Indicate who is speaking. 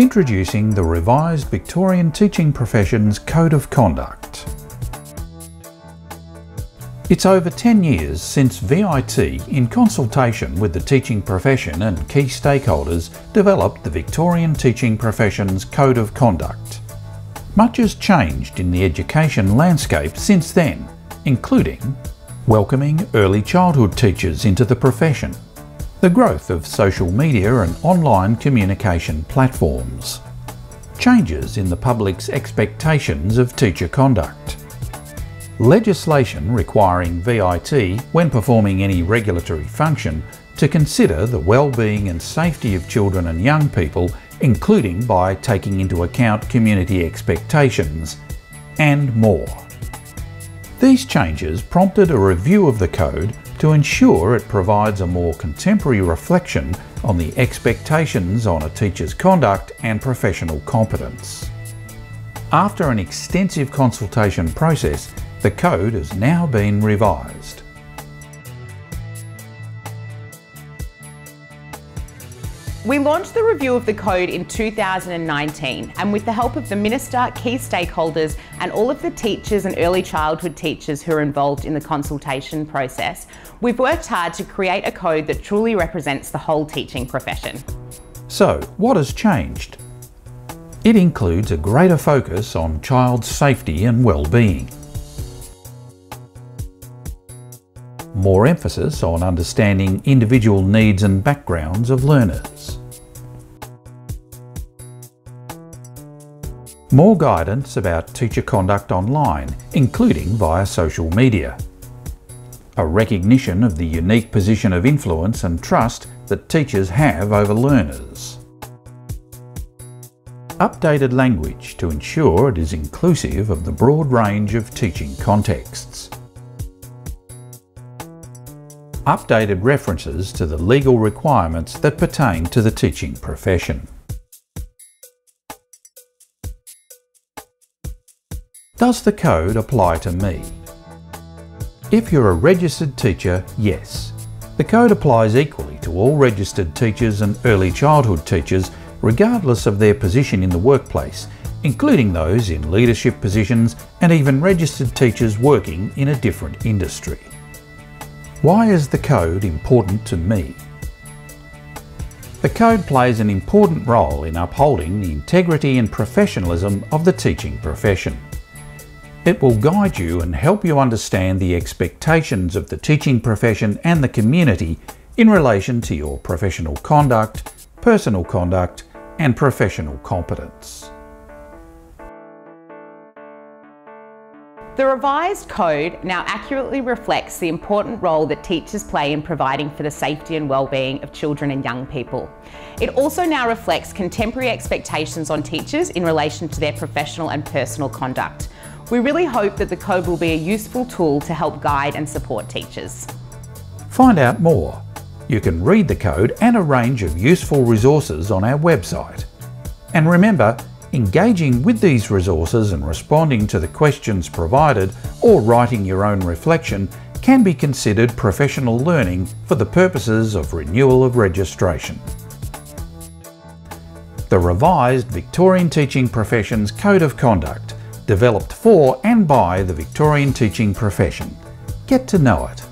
Speaker 1: Introducing the revised Victorian Teaching Professions Code of Conduct. It's over 10 years since VIT, in consultation with the teaching profession and key stakeholders, developed the Victorian Teaching Professions Code of Conduct. Much has changed in the education landscape since then, including welcoming early childhood teachers into the profession, the growth of social media and online communication platforms. Changes in the public's expectations of teacher conduct. Legislation requiring VIT, when performing any regulatory function, to consider the well-being and safety of children and young people, including by taking into account community expectations, and more. These changes prompted a review of the code to ensure it provides a more contemporary reflection on the expectations on a teacher's conduct and professional competence. After an extensive consultation process, the code has now been revised.
Speaker 2: We launched the review of the code in 2019 and with the help of the Minister, key stakeholders and all of the teachers and early childhood teachers who are involved in the consultation process, we've worked hard to create a code that truly represents the whole teaching profession.
Speaker 1: So, what has changed? It includes a greater focus on child safety and well-being. More emphasis on understanding individual needs and backgrounds of learners. More guidance about teacher conduct online, including via social media. A recognition of the unique position of influence and trust that teachers have over learners. Updated language to ensure it is inclusive of the broad range of teaching contexts. Updated references to the legal requirements that pertain to the teaching profession. Does the code apply to me? If you're a registered teacher, yes. The code applies equally to all registered teachers and early childhood teachers regardless of their position in the workplace, including those in leadership positions and even registered teachers working in a different industry. Why is the code important to me? The code plays an important role in upholding the integrity and professionalism of the teaching profession. It will guide you and help you understand the expectations of the teaching profession and the community in relation to your professional conduct, personal conduct and professional competence.
Speaker 2: The revised code now accurately reflects the important role that teachers play in providing for the safety and well-being of children and young people. It also now reflects contemporary expectations on teachers in relation to their professional and personal conduct. We really hope that the code will be a useful tool to help guide and support teachers.
Speaker 1: Find out more. You can read the code and a range of useful resources on our website. And remember, engaging with these resources and responding to the questions provided or writing your own reflection can be considered professional learning for the purposes of renewal of registration. The revised Victorian Teaching Professions Code of Conduct developed for and by the Victorian teaching profession. Get to know it.